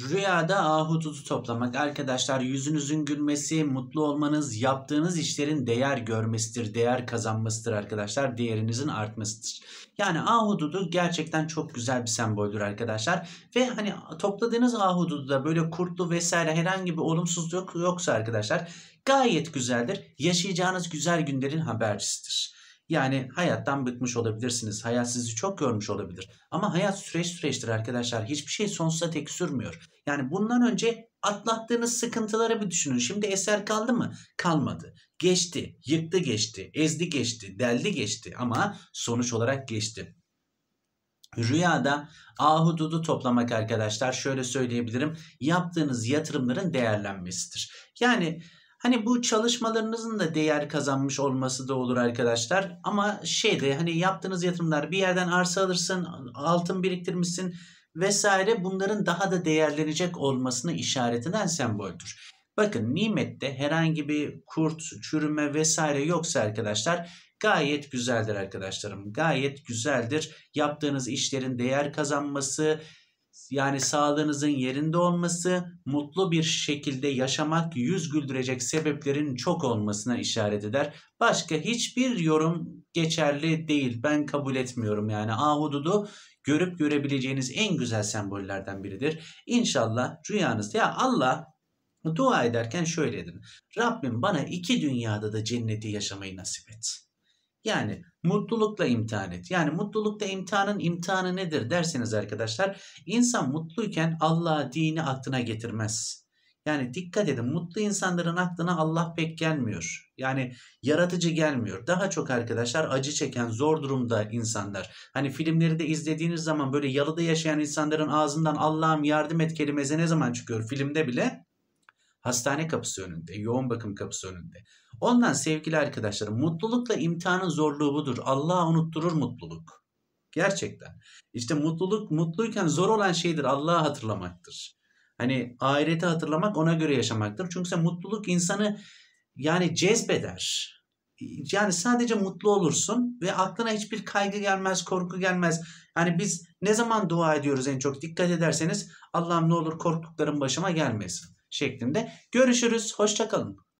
Rüyada ahududu toplamak arkadaşlar yüzünüzün gülmesi, mutlu olmanız, yaptığınız işlerin değer görmesidir, değer kazanmasıdır arkadaşlar, değerinizin artmasıdır. Yani ahududu gerçekten çok güzel bir semboldür arkadaşlar. Ve hani topladığınız ahudududa böyle kurtlu vesaire herhangi bir olumsuzluk yoksa arkadaşlar gayet güzeldir. Yaşayacağınız güzel günlerin habercisidir. Yani hayattan bıkmış olabilirsiniz. Hayat sizi çok görmüş olabilir. Ama hayat süreç süreçtir arkadaşlar. Hiçbir şey sonsuza tek sürmüyor. Yani bundan önce atlattığınız sıkıntıları bir düşünün. Şimdi eser kaldı mı? Kalmadı. Geçti. Yıktı geçti. Ezdi geçti. Deldi geçti. Ama sonuç olarak geçti. Rüyada ahududu toplamak arkadaşlar şöyle söyleyebilirim. Yaptığınız yatırımların değerlenmesidir. Yani Hani bu çalışmalarınızın da değer kazanmış olması da olur arkadaşlar. Ama şeyde hani yaptığınız yatırımlar bir yerden arsa alırsın, altın biriktirmişsin vesaire bunların daha da değerlenecek olmasını işaret eden semboldür. Bakın nimette herhangi bir kurt, çürüme vesaire yoksa arkadaşlar gayet güzeldir arkadaşlarım. Gayet güzeldir. Yaptığınız işlerin değer kazanması, yani sağlığınızın yerinde olması, mutlu bir şekilde yaşamak, yüz güldürecek sebeplerin çok olmasına işaret eder. Başka hiçbir yorum geçerli değil. Ben kabul etmiyorum yani. Ahududu görüp görebileceğiniz en güzel sembollerden biridir. İnşallah rüyanızda ya Allah dua ederken şöyle edin. Rabbim bana iki dünyada da cenneti yaşamayı nasip et. Yani mutlulukla imtihan et. Yani mutlulukla imtihanın imtihanı nedir derseniz arkadaşlar insan mutluyken Allah dini aklına getirmez. Yani dikkat edin mutlu insanların aklına Allah pek gelmiyor. Yani yaratıcı gelmiyor. Daha çok arkadaşlar acı çeken zor durumda insanlar. Hani filmleri de izlediğiniz zaman böyle yalıda yaşayan insanların ağzından Allah'ım yardım et kelimesi ne zaman çıkıyor filmde bile? Hastane kapısı önünde, yoğun bakım kapısı önünde. Ondan sevgili arkadaşlarım mutlulukla imtihanın zorluğu budur. Allah'a unutturur mutluluk. Gerçekten. İşte mutluluk mutluyken zor olan şeydir Allah'ı hatırlamaktır. Hani ahireti hatırlamak ona göre yaşamaktır. Çünkü sen mutluluk insanı yani cezbeder. Yani sadece mutlu olursun ve aklına hiçbir kaygı gelmez, korku gelmez. Yani biz ne zaman dua ediyoruz en çok dikkat ederseniz Allah'ım ne olur korktuklarım başıma gelmesin şeklinde. Görüşürüz. Hoşçakalın.